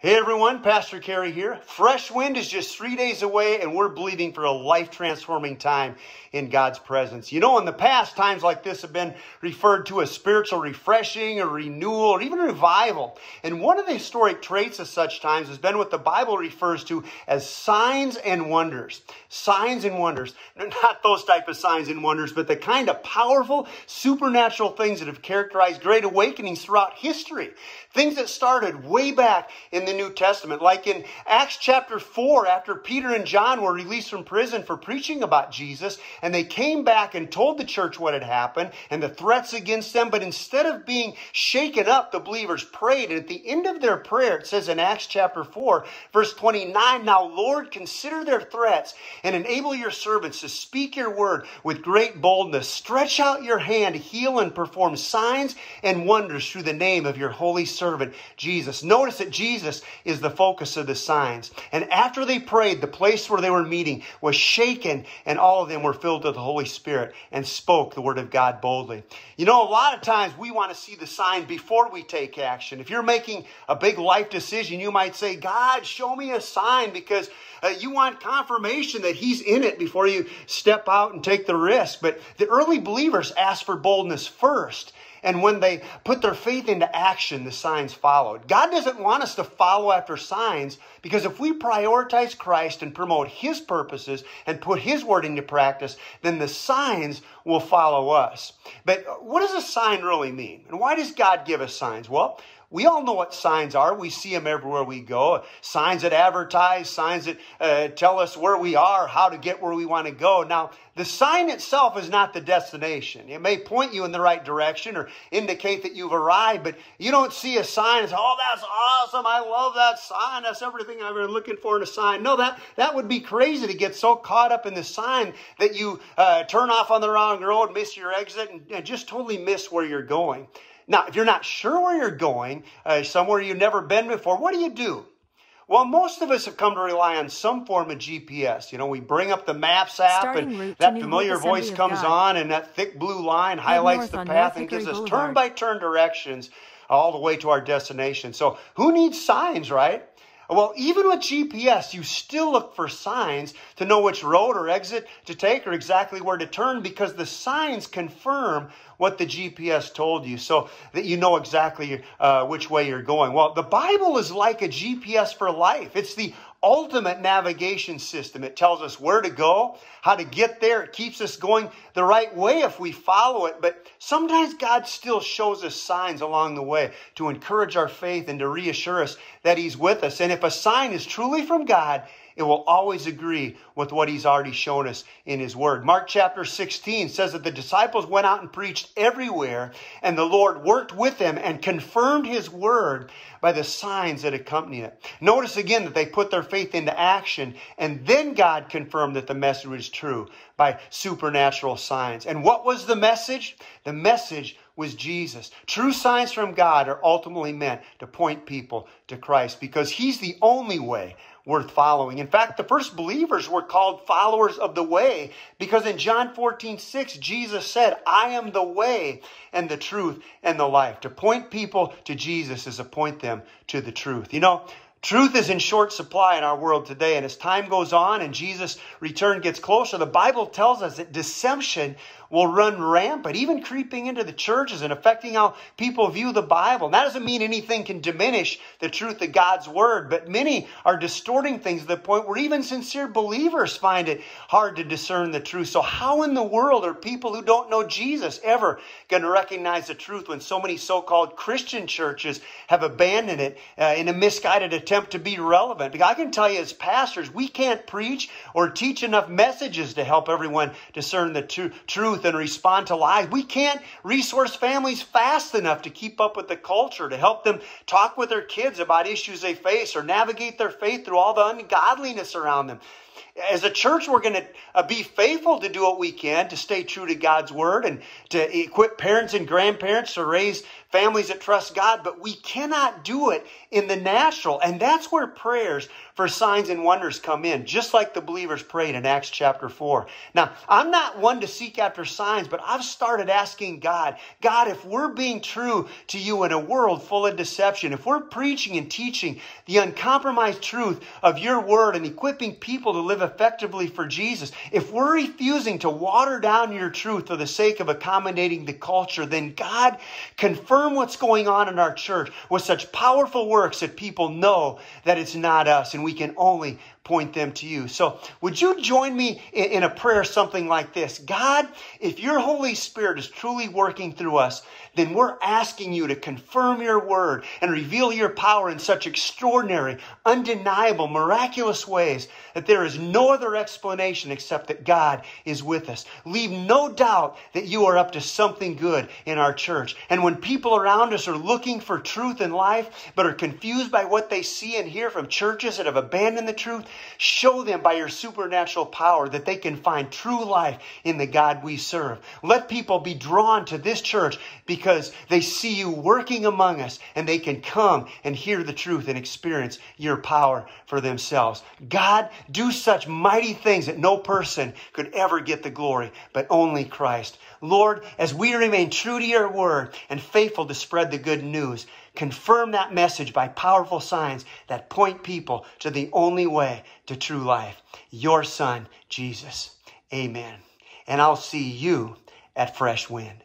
Hey everyone, Pastor Carey here. Fresh wind is just three days away, and we're believing for a life transforming time in God's presence. You know, in the past, times like this have been referred to as spiritual refreshing or renewal or even revival. And one of the historic traits of such times has been what the Bible refers to as signs and wonders. Signs and wonders. Not those type of signs and wonders, but the kind of powerful supernatural things that have characterized great awakenings throughout history. Things that started way back in the New Testament, like in Acts chapter 4, after Peter and John were released from prison for preaching about Jesus, and they came back and told the church what had happened and the threats against them. But instead of being shaken up, the believers prayed. And at the end of their prayer, it says in Acts chapter 4, verse 29, Now, Lord, consider their threats and enable your servants to speak your word with great boldness. Stretch out your hand, heal and perform signs and wonders through the name of your holy servant, Jesus. Notice that Jesus is the focus of the signs. And after they prayed, the place where they were meeting was shaken, and all of them were filled with the Holy Spirit and spoke the word of God boldly. You know, a lot of times we want to see the sign before we take action. If you're making a big life decision, you might say, God, show me a sign because uh, you want confirmation that He's in it before you step out and take the risk. But the early believers asked for boldness first. And when they put their faith into action, the signs followed. God doesn't want us to follow after signs because if we prioritize Christ and promote His purposes and put His word into practice, then the signs will follow us. But what does a sign really mean? And why does God give us signs? Well, we all know what signs are. We see them everywhere we go. Signs that advertise, signs that uh, tell us where we are, how to get where we want to go. Now, the sign itself is not the destination. It may point you in the right direction or indicate that you've arrived, but you don't see a sign and say, oh, that's awesome. I love that sign. That's everything I've been looking for in a sign. No, that, that would be crazy to get so caught up in the sign that you uh, turn off on the wrong road, miss your exit, and, and just totally miss where you're going. Now, if you're not sure where you're going, uh, somewhere you've never been before, what do you do? Well, most of us have come to rely on some form of GPS. You know, we bring up the Maps app, Starting and that familiar voice comes on, and that thick blue line highlights the path and gives us turn by turn directions all the way to our destination. So, who needs signs, right? Well, even with GPS, you still look for signs to know which road or exit to take or exactly where to turn because the signs confirm what the GPS told you so that you know exactly uh, which way you're going. Well, the Bible is like a GPS for life. It's the ultimate navigation system. It tells us where to go, how to get there. It keeps us going the right way if we follow it. But sometimes God still shows us signs along the way to encourage our faith and to reassure us that He's with us. And if a sign is truly from God, it will always agree with what he's already shown us in his word. Mark chapter 16 says that the disciples went out and preached everywhere, and the Lord worked with them and confirmed his word by the signs that accompany it. Notice again that they put their faith into action, and then God confirmed that the message was true by supernatural signs. And what was the message? The message was Jesus. True signs from God are ultimately meant to point people to Christ because He's the only way worth following. In fact, the first believers were called followers of the way because in John 14, 6, Jesus said, I am the way and the truth and the life. To point people to Jesus is to point them to the truth. You know, Truth is in short supply in our world today, and as time goes on and Jesus' return gets closer, the Bible tells us that deception will run rampant, even creeping into the churches and affecting how people view the Bible. that doesn't mean anything can diminish the truth of God's Word, but many are distorting things to the point where even sincere believers find it hard to discern the truth. So, how in the world are people who don't know Jesus ever going to recognize the truth when so many so called Christian churches have abandoned it uh, in a misguided attempt to be relevant? Because I can tell you, as pastors, we can't preach or teach enough messages to help everyone discern the tr- truth truth and respond to lies. We can't resource families fast enough to keep up with the culture, to help them talk with their kids about issues they face or navigate their faith through all the ungodliness around them. As a church, we're going to uh, be faithful to do what we can to stay true to God's word and to equip parents and grandparents to raise families that trust God, but we cannot do it in the natural. And that's where prayers for signs and wonders come in, just like the believers prayed in Acts chapter 4. Now, I'm not one to seek after signs, but I've started asking God, God, if we're being true to you in a world full of deception, if we're preaching and teaching the uncompromised truth of your word and equipping people to live effectively for Jesus, if we're refusing to water down your truth for the sake of accommodating the culture, then God, confirm what's going on in our church with such powerful works that people know that it's not us. And we can only point them to you. So, would you join me in, in, a prayer something like this? God, if your Holy Spirit is truly working through us, then we're asking you to confirm your word and reveal your power in such extraordinary, undeniable, miraculous ways that there is no other explanation except that God is with us. Leave no doubt that you are up to something good in our church. And when people around us are looking for truth in life, but are confused by what they see and hear from churches that have abandoned the truth, show them by your supernatural power that they can find true life in the God we serve. Let people be drawn to this church because they see you working among us and they can come and hear the truth and experience your power for themselves. God, do such mighty things that no person could ever get the glory, but only Christ. Lord, as we remain true to your word and faithful to spread the good news, confirm that message by powerful signs that point people to the only way to true life, your son, Jesus. Amen. And I'll see you at Fresh Wind.